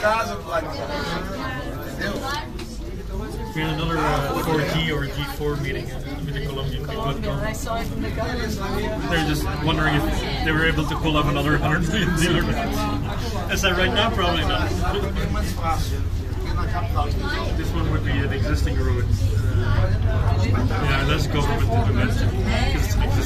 guys are like, We had another uh, 4G or G4 meeting with the Colombian people. They're just wondering if they were able to pull up another 100 million dealer. Is that right now? Probably not. This one would be an existing road. Uh, yeah, less government intervention. with the domestic.